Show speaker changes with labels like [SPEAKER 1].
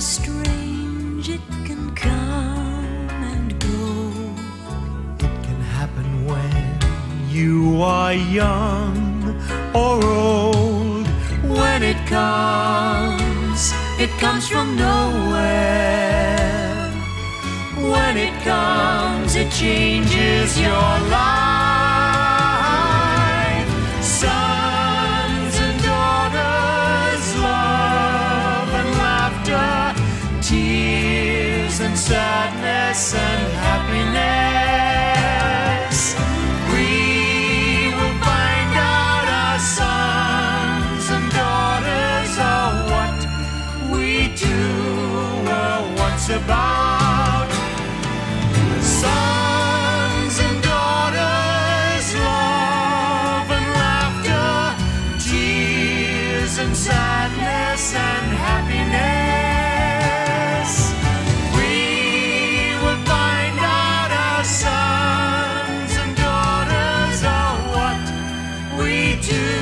[SPEAKER 1] change, it can come and go.
[SPEAKER 2] It can happen when you are young or old.
[SPEAKER 1] When it comes, it comes from nowhere. When it comes, it changes your tears and sadness and happiness. We will find out our sons and daughters are what we two were once about. Sons and daughters, love and laughter, tears and sadness. do.